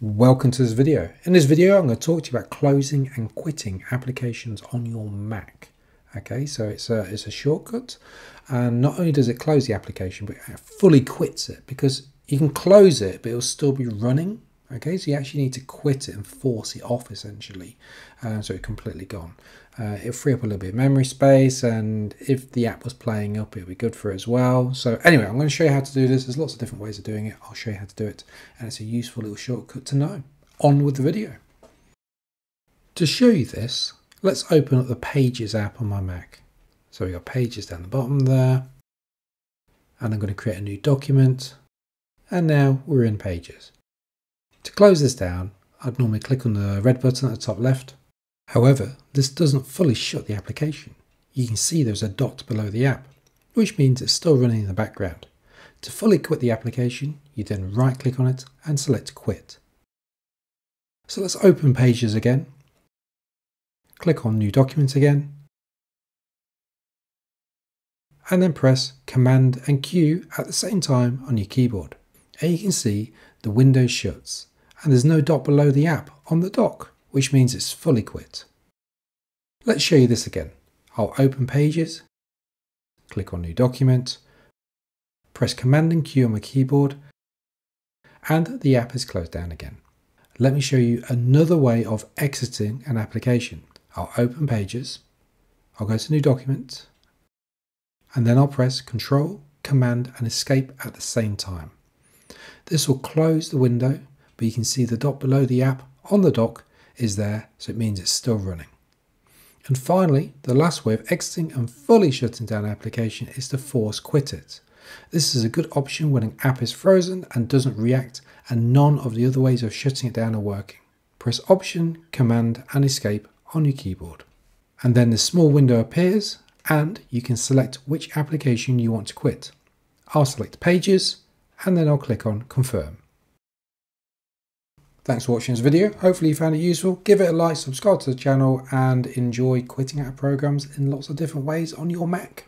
Welcome to this video. In this video, I'm going to talk to you about closing and quitting applications on your Mac. Okay, so it's a, it's a shortcut, and not only does it close the application, but it fully quits it because you can close it, but it'll still be running. Okay, so you actually need to quit it and force it off essentially, uh, so it's completely gone. Uh, it'll free up a little bit of memory space, and if the app was playing up, it'll be good for it as well. So anyway, I'm going to show you how to do this. There's lots of different ways of doing it. I'll show you how to do it, and it's a useful little shortcut to know. On with the video. To show you this, let's open up the Pages app on my Mac. So we got Pages down the bottom there, and I'm going to create a new document, and now we're in Pages. Close this down, I'd normally click on the red button at the top left. However, this doesn't fully shut the application. You can see there's a dot below the app, which means it's still running in the background. To fully quit the application, you then right click on it and select quit. So let's open Pages again. Click on New Document again. And then press Command and Q at the same time on your keyboard. And you can see the window shuts and there's no dot below the app on the dock, which means it's fully quit. Let's show you this again. I'll open Pages, click on New Document, press Command and Q on my keyboard, and the app is closed down again. Let me show you another way of exiting an application. I'll open Pages, I'll go to New Document, and then I'll press Control, Command and Escape at the same time. This will close the window but you can see the dot below the app on the dock is there, so it means it's still running. And finally, the last way of exiting and fully shutting down an application is to force quit it. This is a good option when an app is frozen and doesn't react and none of the other ways of shutting it down are working. Press Option, Command and Escape on your keyboard. And then this small window appears and you can select which application you want to quit. I'll select Pages and then I'll click on Confirm. Thanks for watching this video. Hopefully you found it useful. Give it a like, subscribe to the channel and enjoy quitting out programs in lots of different ways on your Mac.